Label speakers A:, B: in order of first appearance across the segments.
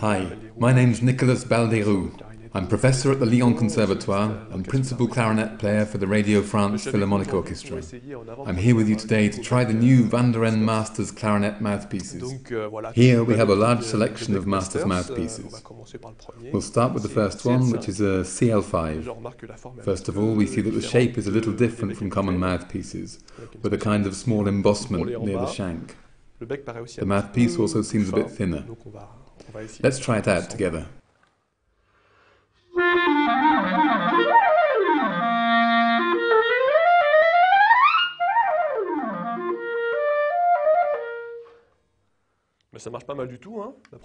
A: Hi, my name's Nicolas Baldeyrou. I'm professor at the Lyon Conservatoire and principal clarinet player for the Radio France Philharmonic Orchestra. I'm here with you today to try the new Vandoren Masters clarinet mouthpieces. Here we have a large selection of Masters mouthpieces. We'll start with the first one, which is a CL5. First of all, we see that the shape is a little different from common mouthpieces, with a kind of small embossment near the shank. The mouthpiece also seems a bit thinner. Let's try it out together.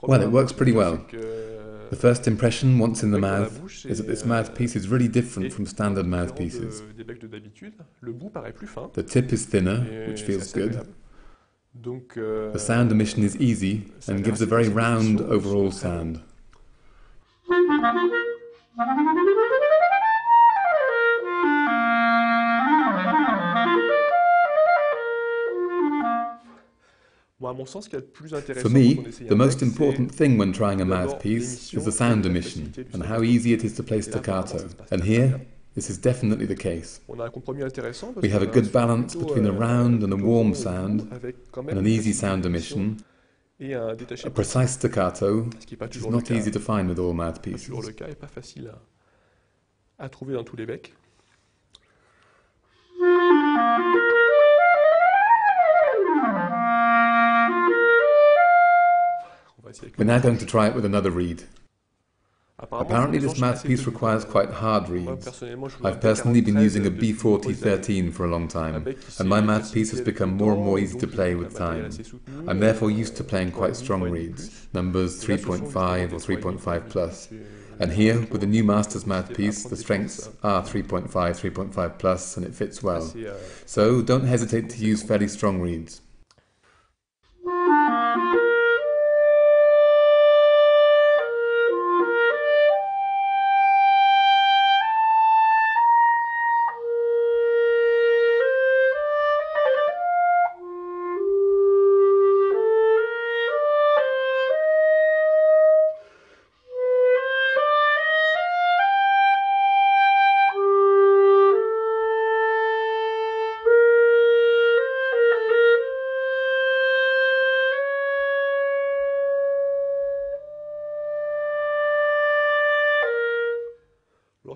A: Well, it works pretty well. The first impression, once in the mouth, is that this mouthpiece is really different from standard mouthpieces. The tip is thinner, which feels good. The sound emission is easy and gives a very round overall sound. For me, the most important thing when trying a mouthpiece is the sound emission and how easy it is to play staccato. And here, this is definitely the case. We have a good balance between a round and a warm sound, and an easy sound emission, a precise staccato, which is not easy to find with all mouthpieces. We're now going to try it with another reed. Apparently this mouthpiece requires quite hard reeds. I've personally been using a B4013 for a long time, and my mouthpiece has become more and more easy to play with time. I'm therefore used to playing quite strong reeds, numbers 3.5 or 3.5 plus. And here, with the new Masters mouthpiece, the strengths are 3.5, 3.5 plus, and it fits well. So don't hesitate to use fairly strong reeds.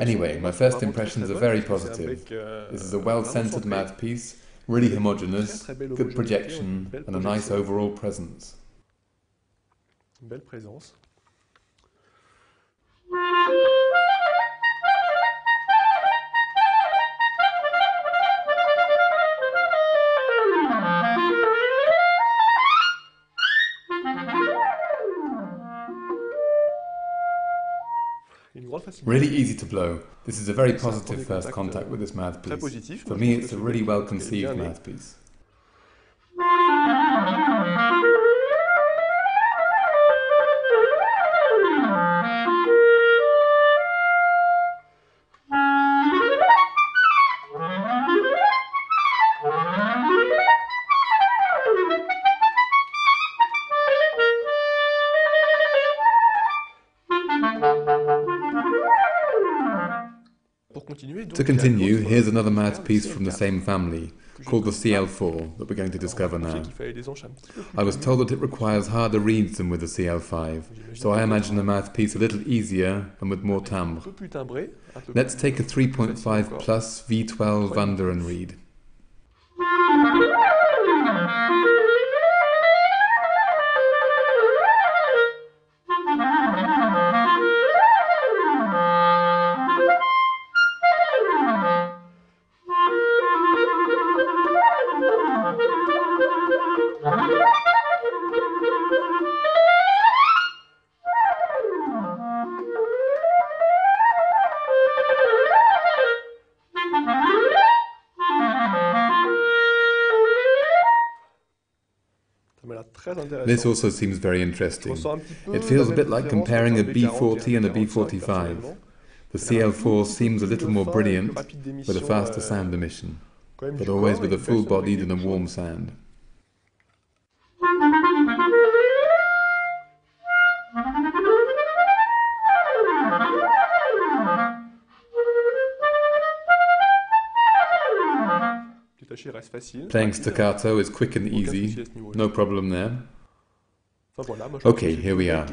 A: Anyway, my first impressions are very positive. This is a well-centered mouthpiece, really homogeneous, good projection, and a nice overall presence. Really easy to blow. This is a very positive first contact with this mouthpiece. For me, it's a really well conceived mouthpiece. To continue, here's another mouthpiece from the same family, called the CL4, that we're going to discover now. I was told that it requires harder reeds than with the CL5, so I imagine the mouthpiece a little easier and with more timbre. Let's take a 3.5 plus V12 Vandoren reed. This also seems very interesting. It feels a bit like comparing a B40 and a B45. The CL4 seems a little more brilliant, with a faster sound emission, but always with a full-bodied and a warm sound. Playing staccato is quick and easy, no problem there. Okay, here we are.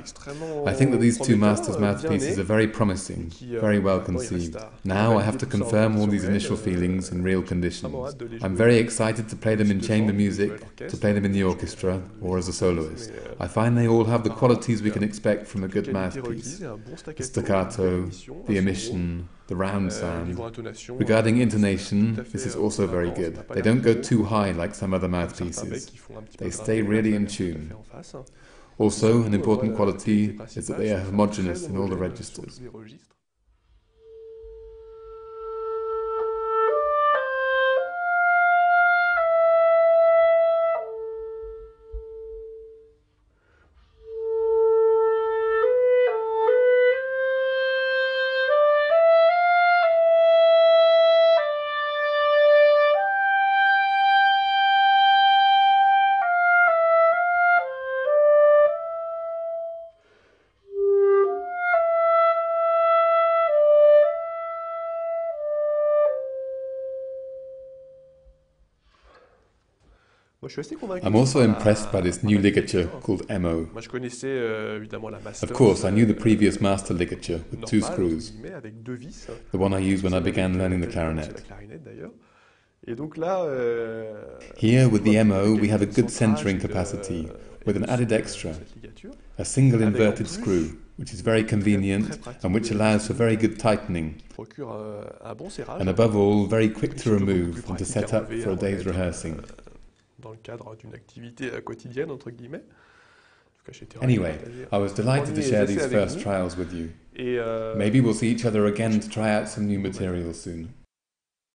A: I think that these two masters' mouthpieces are very promising, very well conceived. Now I have to confirm all these initial feelings in real conditions. I'm very excited to play them in chamber music, to play them in the orchestra, or as a soloist. I find they all have the qualities we can expect from a good mouthpiece. The staccato, the emission, the round sound. Regarding intonation, this is also very good. They don't go too high like some other mouthpieces. They stay really in tune. Also, an important quality is that they are homogeneous in all the registers. I'm also impressed by this new ligature called MO. Of course, I knew the previous master ligature with two screws, the one I used when I began learning the clarinet. Here, with the MO, we have a good centering capacity, with an added extra, a single inverted screw, which is very convenient and which allows for very good tightening, and above all, very quick to remove and to set up for a day's rehearsing cadre d'une activité quotidienne, entre guillemets. Anyway, I was delighted to share these first trials with you. Euh, Maybe we'll see each other again to try out some new material soon.